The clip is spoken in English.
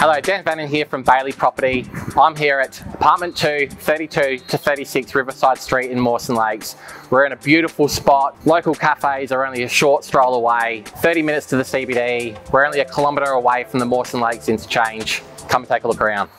Hello, Dan Vanin here from Bailey Property. I'm here at apartment 2, 32 to 36 Riverside Street in Mawson Lakes. We're in a beautiful spot. Local cafes are only a short stroll away, 30 minutes to the CBD. We're only a kilometre away from the Mawson Lakes interchange. Come and take a look around.